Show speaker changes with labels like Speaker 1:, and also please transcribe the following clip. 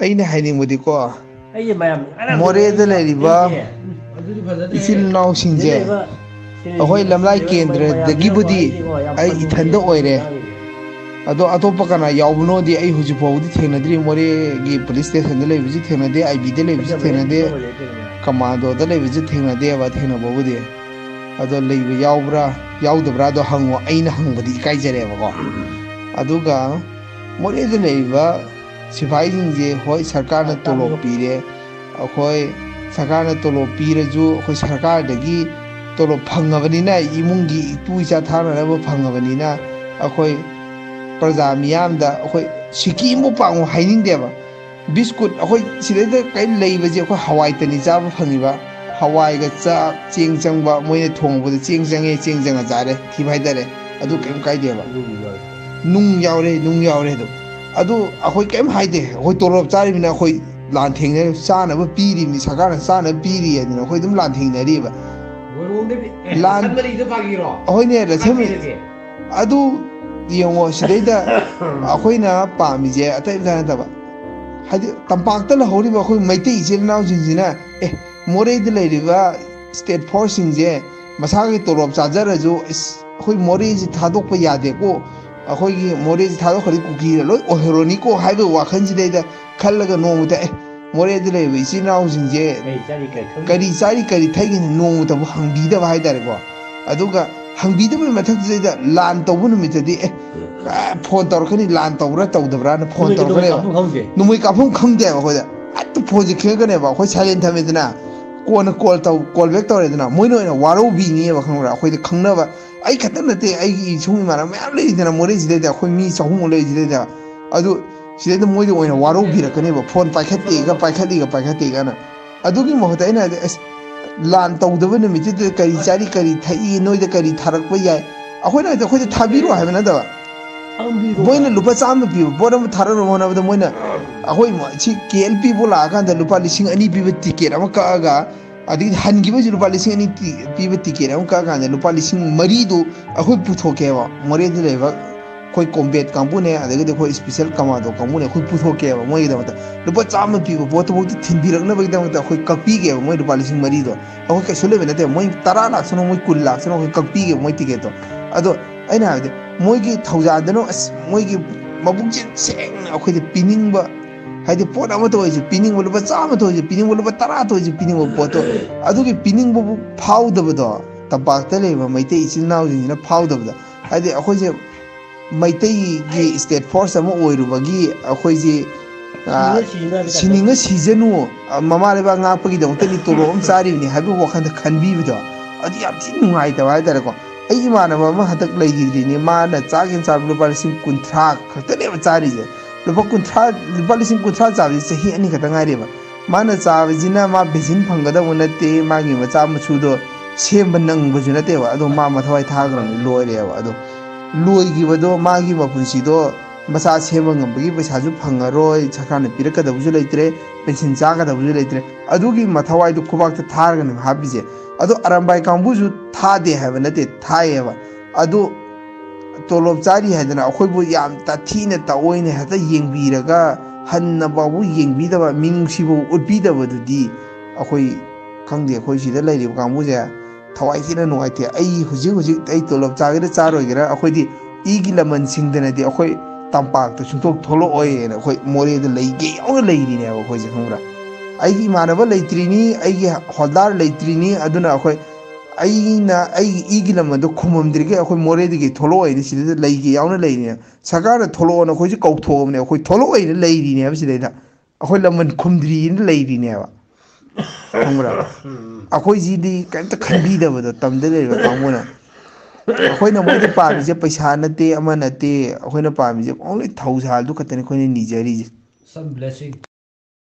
Speaker 1: ꯑꯩꯅ ꯍꯥꯏꯅꯤꯡꯕꯗꯤꯀꯣ
Speaker 2: ꯑꯩꯁꯦ ꯃꯌꯥꯝ
Speaker 1: ꯃꯣꯔꯦꯗ ꯂꯩꯔꯤꯕ ꯏꯆꯤꯜ ꯏꯅꯥꯎꯁꯤꯡꯁꯦ ꯑꯩꯈꯣꯏ ꯂꯝꯂꯥꯏ ꯀꯦꯟꯗ꯭ꯔꯗꯒꯤꯕꯨꯗꯤ ꯑꯩ ꯏꯊꯟꯗ ꯑꯣꯏꯔꯦ ꯑꯗꯣ ꯑꯇꯣꯞꯄ ꯀꯅꯥ ꯌꯥꯎꯕꯅꯣꯗꯤ ꯑꯩ ꯍꯧꯖꯤꯛ ꯐꯥꯎꯕꯗꯤ ꯊꯦꯡꯅꯗ꯭ꯔꯤ ꯃꯣꯔꯦꯒꯤ ꯄꯨꯂꯤꯁ ꯁ꯭ꯇꯦꯁꯟꯗ ꯂꯩꯕꯁꯨ ꯊꯦꯡꯅꯗꯦ ꯑꯥꯏ ꯕꯤꯗ ꯂꯩꯕꯁꯨ ꯊꯦꯡꯅꯗꯦ ꯀꯃꯥꯟꯗꯣꯗ ꯂꯩꯕꯁꯨ ꯊꯦꯡꯅꯗꯦꯕ ꯊꯦꯡꯅꯕꯕꯨꯗꯤ ꯑꯗꯣ ꯂꯩꯕ ꯌꯥꯎꯕ꯭ꯔꯥ ꯌꯥꯎꯗꯕ꯭ꯔꯥꯗꯣ ꯍꯪꯉꯣ ꯑꯩꯅ ꯍꯪꯕꯗꯤ ꯏꯀꯥꯏꯖꯔꯦꯕꯀꯣ ꯑꯗꯨꯒ ꯃꯣꯔꯦꯗ ꯂꯩꯔꯤꯕ ꯁꯤꯐꯥꯏꯁꯤꯡꯁꯦ ꯍꯣꯏ ꯁꯔꯀꯥꯔꯅ ꯇꯣꯂꯣꯞ ꯄꯤꯔꯦ ꯑꯩꯈꯣꯏ ꯁꯔꯀꯥꯔꯅ ꯇꯣꯂꯣꯞ ꯄꯤꯔꯁꯨ ꯑꯩꯈꯣꯏ ꯁꯔꯀꯥꯔꯗꯒꯤ ꯇꯣꯂꯣꯞ ꯐꯪꯉꯕꯅꯤꯅ ꯏꯃꯨꯡꯒꯤ ꯏꯇꯨ ꯏꯆꯥ ꯊꯥꯅꯅꯕ ꯐꯪꯉꯕꯅꯤꯅ ꯑꯩꯈꯣꯏ ꯄ꯭ꯔꯖꯥ ꯃꯤꯌꯥꯝꯗ ꯑꯩꯈꯣꯏ ꯁꯤꯀꯤ ꯑꯃꯨꯛ ꯄꯥꯡꯉꯨ ꯍꯥꯏꯅꯤꯡꯗꯦꯕ ꯕꯤꯁꯀꯨꯠ ꯑꯩꯈꯣꯏ ꯁꯤꯗꯩꯗ ꯀꯔꯤꯝ ꯂꯩꯕꯁꯦ ꯑꯩꯈꯣꯏ ꯍꯋꯥꯏꯇꯅꯤ ꯆꯥꯕ ꯐꯪꯉꯤꯕ ꯍꯋꯥꯏꯒ ꯆꯥꯛ ꯆꯦꯡ ꯆꯪꯕ ꯃꯣꯏꯅ ꯊꯣꯡꯕꯗ ꯆꯦꯡ ꯆꯪꯉꯦ ꯆꯦꯡ ꯆꯪꯉ ꯆꯥꯔꯦ ꯊꯤꯕ ꯍꯥꯏꯇꯥꯔꯦ ꯑꯗꯨ ꯀꯩꯝ ꯀꯥꯏꯗꯦꯕ ꯅꯨꯡ ꯌꯥꯎꯔꯦ ꯅꯨꯡ ꯌꯥꯎꯔꯦ ꯑꯗꯨꯝ ꯑꯗꯨ ꯑꯩꯈꯣꯏ ꯀꯩꯝ ꯍꯥꯏꯗꯦ ꯑꯩꯈꯣꯏ ꯇꯣꯂꯣꯞ ꯆꯥꯔꯤꯕꯅꯤꯅ ꯑꯩꯈꯣꯏ ꯂꯥꯟꯊꯦꯡꯅ ꯆꯥꯅꯕ ꯄꯤꯔꯤꯕꯅꯤ ꯁꯔꯀꯥꯔꯅ ꯆꯥꯅꯕ ꯄꯤꯔꯤ ꯑꯗꯨꯅ ꯑꯩꯈꯣꯏ ꯑꯗꯨꯝ ꯂꯥꯟꯊꯦꯡꯅꯔꯤꯕ ꯂꯥꯟ ꯑꯩꯈꯣꯏꯅꯦ ꯂꯩꯁꯦꯝ ꯑꯗꯨ ꯌꯦꯡꯉꯣ ꯁꯤꯗꯩꯗ ꯑꯩꯈꯣꯏꯅ ꯄꯥꯝꯃꯤꯁꯦ ꯑꯇꯩ ꯑꯝꯇ ꯅꯠꯇꯕ ꯍꯥꯏꯗꯤ ꯇꯝꯄꯥꯛꯇ ꯂꯩꯍꯧꯔꯤꯕ ꯑꯩꯈꯣꯏ ꯃꯩꯇꯩ ꯏꯆꯤꯜ ꯏꯅꯥꯎꯁꯤꯡꯁꯤꯅ ꯑꯦ ꯃꯣꯔꯦꯗ ꯂꯩꯔꯤꯕ ꯏꯁꯇꯦꯠ ꯐꯣꯔꯁꯁꯤꯡꯁꯦ ꯃꯁꯥꯒꯤ ꯇꯣꯂꯣꯞ ꯆꯥꯖꯔꯁꯨ ꯑꯩꯈꯣꯏ ꯃꯣꯔꯦꯁꯤ ꯊꯥꯗꯣꯛꯄ ꯌꯥꯗꯦꯀꯣ ꯑꯩꯈꯣꯏꯒꯤ ꯃꯣꯔꯦꯁꯤ ꯊꯥꯗꯣꯛꯈ꯭ꯔꯗꯤ ꯀꯨꯀꯤꯔ ꯂꯣꯏ ꯑꯣꯏꯍꯧꯔꯅꯤꯀꯣ ꯍꯥꯏꯕ ꯋꯥꯈꯜꯁꯤꯗꯩꯗ ꯈꯜꯂꯒ ꯅꯣꯡꯃꯇ ꯑꯦ ꯃꯣꯔꯦꯗ ꯂꯩꯔꯤꯕ ꯏꯆꯤꯜ ꯏꯅꯥꯎꯁꯤꯡꯁꯦ ꯀꯔꯤ ꯆꯥꯔꯤ ꯀꯔꯤ ꯊꯩꯒꯤꯅ ꯅꯣꯡꯃꯇꯕꯨ ꯍꯪꯕꯤꯗꯕ ꯍꯥꯏꯇꯥꯔꯦꯀꯣ ꯑꯗꯨꯒ ꯍꯪꯕꯤꯗꯕꯒꯤ ꯃꯊꯛꯁꯤꯗꯩꯗ ꯂꯥꯟ ꯇꯧꯕ ꯅꯨꯃꯤꯠꯇꯗꯤ ꯑꯦ ꯐꯣꯟ ꯇꯧꯔꯛꯀꯅꯤ ꯂꯥꯟ ꯇꯧꯕ꯭ꯔꯥ ꯇꯧꯗꯕ꯭ꯔꯥꯅ ꯐꯣꯟ ꯇꯧꯔꯛꯀꯅꯦꯕ ꯅꯣꯡꯃꯩ ꯀꯥꯞꯐꯝ ꯈꯪꯗꯦꯕ ꯑꯩꯈꯣꯏꯗ ꯑꯗꯨ ꯐꯣꯟꯁꯦ ꯈꯤꯡꯉꯛꯀꯅꯦꯕ ꯑꯩꯈꯣꯏ ꯁꯥꯏꯂꯦꯟ ꯊꯝꯃꯦꯗꯅ ꯀꯣꯟꯅ ꯀꯣꯜ ꯇꯧ ꯀꯣꯜ ꯕꯦꯛ ꯇꯧꯔꯦꯗꯅ ꯃꯣꯏꯅ ꯑꯣꯏꯅ ꯋꯥꯔꯧꯕꯤꯅꯤꯕ ꯈꯪꯕ꯭ꯔꯥ ꯑꯩꯈꯣꯏꯗ ꯈꯪꯅꯕ ꯑꯩ ꯈꯛꯇ ꯅꯠꯇꯦ ꯑꯩꯒꯤ ꯏꯁꯨꯡ ꯏꯃꯥꯟꯅꯕ ꯃꯌꯥꯝ ꯂꯩꯔꯤꯗꯅ ꯃꯣꯔꯦꯁꯤꯗꯩꯗ ꯑꯩꯈꯣꯏ ꯃꯤ ꯆꯍꯨꯝꯃꯨꯛ ꯂꯩꯔꯤꯁꯤꯗꯩꯗ ꯑꯗꯨ ꯁꯤꯗꯩꯗ ꯃꯣꯏꯗ ꯑꯣꯏꯅ ꯋꯥꯔꯧꯕꯤꯔꯛꯀꯅꯦꯕ ꯐꯣꯟ ꯄꯥꯏꯈꯠꯇꯦꯒ ꯄꯥꯏꯈꯠꯂꯤꯒ ꯄꯥꯏꯈꯠꯇꯦꯒꯅ ꯑꯗꯨꯒꯤ ꯃꯍꯨꯠꯇ ꯑꯩꯅ ꯍꯥꯏꯗꯤ ꯑꯁ ꯂꯥꯟ ꯇꯧꯗꯕ ꯅꯨꯃꯤꯠꯇꯨꯗ ꯀꯔꯤ ꯆꯥꯔꯤ ꯀꯔꯤ ꯊꯛꯏ ꯅꯣꯏꯗ ꯀꯔꯤ ꯊꯥꯔꯛꯄ ꯌꯥꯏ ꯑꯩꯈꯣꯏꯅ ꯍꯥꯏꯗꯤ ꯑꯩꯈꯣꯏꯗ ꯊꯥꯕꯤꯔꯣ ꯍꯥꯏꯕ ꯅꯠꯇꯕ ꯃꯣꯏꯅ ꯂꯨꯄꯥ ꯆꯥꯝꯃ ꯄꯤꯕ ꯄꯣꯠ ꯑꯃ ꯊꯥꯔꯛꯅꯕ ꯍꯣꯠꯅꯕꯗ ꯃꯣꯏꯅ ꯑꯩꯈꯣꯏ ꯁꯤ ꯀꯦ ꯑꯦꯜ ꯄꯤ ꯐꯥꯎ ꯂꯥꯛꯑꯀꯥꯟꯗ ꯂꯨꯄꯥ ꯂꯤꯁꯤꯡ ꯑꯅꯤ ꯄꯤꯕ ꯇꯤꯀꯦꯠ ꯑꯃ ꯀꯛꯑꯒ ꯑꯗꯒꯤ ꯍꯟꯈꯤꯕꯁꯨ ꯂꯨꯄꯥ ꯂꯤꯁꯤꯡ ꯑꯅꯤ ꯄꯤꯕ ꯇꯤꯀꯦꯠ ꯑꯃ ꯀꯛꯑꯀꯥꯟꯗ ꯂꯨꯄꯥ ꯂꯤꯁꯤꯡ ꯃꯔꯤꯗꯨ ꯑꯩꯈꯣꯏ ꯄꯨꯊꯣꯛꯀꯦꯕ ꯃꯣꯔꯦꯗ ꯂꯩꯕ ꯑꯩꯈꯣꯏ ꯀꯣꯝꯕꯦꯠ ꯀꯥꯡꯕꯨꯅꯦ ꯑꯗꯒꯤꯗꯤ ꯑꯩꯈꯣꯏ ꯏꯁꯄꯤꯁꯦꯜ ꯀꯃꯥꯟꯗꯣ ꯀꯥꯡꯕꯨꯅꯦ ꯑꯩꯈꯣꯏ ꯄꯨꯊꯣꯛꯀꯦꯕ ꯃꯣꯏꯒꯤꯗꯃꯛꯇ ꯂꯨꯄꯥ ꯆꯥꯝꯃ ꯄꯤꯕ ꯄꯣꯠꯇꯨꯐꯥꯎꯗ ꯊꯤꯟꯕꯤꯔꯛꯅꯕꯒꯤꯗꯃꯛꯇ ꯑꯩꯈꯣꯏ ꯀꯛꯄꯤꯒꯦꯕ ꯃꯣꯏ ꯂꯨꯄꯥ ꯂꯤꯁꯤꯡ ꯃꯔꯤꯗꯣ ꯑꯩꯈꯣꯏ ꯀꯩꯁꯨ ꯂꯩꯕ ꯅꯠꯇꯦ ꯃꯣꯏ ꯇꯔꯥ ꯂꯥꯛꯁꯅꯨ ꯃꯣꯏ ꯀꯨꯟ ꯂꯥꯛꯁꯅꯨ ꯑꯩꯈꯣꯏ ꯀꯛꯄꯤꯒꯦꯕ ꯃꯣꯏ ꯇꯤꯀꯦꯠꯇꯣ ꯑꯗꯣ ꯑꯩꯅ ꯍꯥꯏꯕꯗꯤ ꯃꯣꯏꯒꯤ ꯊꯧꯖꯥꯟꯗꯅꯣ ꯑꯁ ꯃꯣꯏꯒꯤ ꯃꯕꯨꯛꯆꯦꯜ ꯁꯦꯡꯅ ꯑꯩꯈꯣꯏꯗ ꯄꯤꯅꯤꯡꯕ ꯍꯥꯏꯗꯤ ꯄꯣꯠ ꯑꯃꯇ ꯑꯣꯏꯔꯁꯨ ꯄꯤꯅꯤꯡꯕ ꯂꯨꯄꯥ ꯆꯥꯝꯃꯇ ꯑꯣꯏꯔꯁꯨ ꯄꯤꯅꯤꯡꯕ ꯂꯨꯄꯥ ꯇꯔꯥꯇ ꯑꯣꯏꯔꯁꯨ ꯄꯤꯅꯤꯡꯕ ꯄꯣꯠꯇꯣ ꯑꯗꯨꯒꯤ ꯄꯤꯅꯤꯡꯕꯕꯨ ꯐꯥꯎꯗꯕꯗꯣ ꯇꯝꯄꯥꯛꯇ ꯂꯩꯕ ꯃꯩꯇꯩ ꯏꯆꯤꯜ ꯏꯅꯥꯎꯁꯤꯡꯁꯤꯅ ꯐꯥꯎꯗꯕꯗ ꯍꯥꯏꯗꯤ ꯑꯩꯈꯣꯏꯁꯦ ꯃꯩꯇꯩꯒꯤ ꯏꯁꯇꯦꯠ ꯐꯣꯔꯁ ꯑꯃ ꯑꯣꯏꯔꯨꯕꯒꯤ ꯑꯩꯈꯣꯏꯁꯤ ꯁꯤꯅꯤꯡꯉ ꯁꯤꯖꯅꯨ ꯃꯃꯥ ꯂꯩꯕꯥꯛ ꯉꯥꯛꯄꯒꯤꯗꯃꯛꯇꯗꯤ ꯇꯣꯂꯣꯞ ꯑꯃ ꯆꯥꯔꯤꯕꯅꯤ ꯍꯥꯏꯕ ꯋꯥꯈꯜꯗ ꯈꯟꯕꯤꯕꯗꯣ ꯑꯗꯨ ꯌꯥꯝ ꯊꯤꯅ ꯅꯨꯡꯉꯥꯏꯇꯕ ꯍꯥꯏꯇꯥꯔꯦꯀꯣ ꯑꯩ ꯏꯃꯥꯟꯅꯕ ꯑꯃ ꯍꯟꯗꯛ ꯂꯩꯈꯤꯗ꯭ꯔꯤꯅꯤ ꯃꯥꯅ ꯆꯥꯛ ꯌꯦꯟ ꯆꯥꯕ ꯂꯨꯄꯥ ꯂꯤꯁꯤꯡ ꯀꯨꯟꯊ꯭ꯔꯥ ꯈꯛꯇꯅꯦꯕ ꯆꯥꯔꯤꯁꯦ lupa kuntra lupa lishin kuntra tsabi sahi ani kata ngari ba. Ma na tsabi jina ma bejin phangada wana te ma ngi ma tsabi chu do shem ban nang bu juna te wa ado ma ma thawai tha gram loi re wa ado. Loi gi ba do ma gi ma punsi do masa shem ban ngam gi ba sa ju phanga roi chakra ne pir ka da bu ju lei tre pension ja ka da bu ju lei tre. Adu gi ma thawai do kubak ta thar ga ne ha bi je. Ado arambai kam bu ju tha de ha ba na te tha ye ba. Ado ꯇꯣꯂꯣꯞ ꯆꯥꯔꯤ ꯍꯥꯏꯗꯅ ꯑꯩꯈꯣꯏꯕꯨ ꯌꯥꯝ ꯇꯥꯊꯤꯅ ꯇꯥꯑꯣꯏꯅ ꯍꯦꯛꯇ ꯌꯦꯡꯕꯤꯔꯒ ꯍꯟꯅ ꯐꯥꯎꯕ ꯌꯦꯡꯕꯤꯗꯕ ꯃꯤꯅꯨꯡꯁꯤꯐꯥꯎ ꯎꯠꯄꯤꯗꯕꯗꯨꯗꯤ ꯑꯩꯈꯣꯏ ꯈꯪꯗꯦ ꯑꯩꯈꯣꯏ ꯁꯤꯗ ꯂꯩꯔꯤꯕ ꯀꯥꯡꯕꯨꯁꯦ ꯊꯋꯥꯏ ꯊꯤꯅ ꯅꯨꯡꯉꯥꯏꯇꯦ ꯑꯩ ꯍꯧꯖꯤꯛ ꯍꯧꯖꯤꯛ ꯑꯩ ꯇꯣꯂꯣꯞ ꯆꯥꯒꯦꯔꯥ ꯆꯥꯔꯣꯏꯒꯦꯔꯥ ꯑꯩꯈꯣꯏꯗꯤ ꯏꯒꯤ ꯂꯃꯟꯁꯤꯡꯗꯅꯗꯤ ꯑꯩꯈꯣꯏ ꯇꯝꯄꯥꯛꯇ ꯁꯨꯡꯊꯣꯛ ꯊꯣꯛꯂꯛꯑꯣꯏꯅ ꯑꯩꯈꯣꯏ ꯃꯣꯔꯦꯗ ꯂꯩꯒꯦ ꯌꯥꯎꯅ ꯂꯩꯔꯤꯅꯦꯕ ꯑꯩꯈꯣꯏꯁꯦ ꯈꯪꯕ꯭ꯔꯥ ꯑꯩꯒꯤ ꯏꯃꯥꯟꯅꯕ ꯂꯩꯇ꯭ꯔꯤꯅꯤ ꯑꯩꯒꯤ ꯍꯣꯜꯗꯥꯔ ꯂꯩꯇ꯭ꯔꯤꯅꯤ ꯑꯗꯨꯅ ꯑꯩꯈꯣꯏ ꯑꯩꯅ ꯑꯩꯒꯤ ꯏꯒꯤ ꯂꯝ ꯑꯗꯣ ꯈꯨꯝꯃꯝꯗ꯭ꯔꯤꯈꯩ ꯑꯩꯈꯣꯏ ꯃꯣꯔꯦꯗꯒꯤ ꯊꯣꯛꯂꯛꯑꯣꯏꯅꯤ ꯁꯤꯗ ꯂꯩꯒꯦ ꯌꯥꯎꯅ ꯂꯩꯔꯤꯅꯦ ꯁꯔꯀꯥꯔꯅ ꯊꯣꯛꯂꯛꯑꯣꯅ ꯑꯩꯈꯣꯏꯁꯦ ꯀꯧꯊꯣꯛꯑꯕꯅꯦ ꯑꯩꯈꯣꯏ ꯊꯣꯛꯂꯛꯑꯣꯏꯅ ꯂꯩꯔꯤꯅꯦꯕ ꯁꯤꯗꯩꯗ ꯑꯩꯈꯣꯏ ꯂꯃꯟ ꯈꯨꯝꯗ꯭ꯔꯤꯅ ꯂꯩꯔꯤꯅꯦꯕ ꯈꯪꯕ꯭ꯔꯥ ꯑꯩꯈꯣꯏꯁꯤꯗꯤ ꯀꯩꯝꯇ ꯈꯟꯕꯤꯗꯕꯗꯣ ꯇꯝꯗ ꯂꯩꯔꯤꯕ ꯀꯥꯡꯕꯨꯅ ꯑꯩꯈꯣꯏꯅ ꯃꯣꯏꯗ ꯄꯥꯝꯃꯤꯁꯦ ꯄꯩꯁꯥ ꯅꯠꯇꯦ ꯑꯃ ꯅꯠꯇꯦ ꯑꯩꯈꯣꯏꯅ ꯄꯥꯝꯃꯤꯁꯦ ꯑꯣꯡꯂꯤ ꯊꯧꯁꯥꯜꯗꯨ ꯈꯛꯇꯅꯤ ꯑꯩꯈꯣꯏꯅ ꯅꯤꯖꯔꯤꯁꯦ
Speaker 3: Some blessing.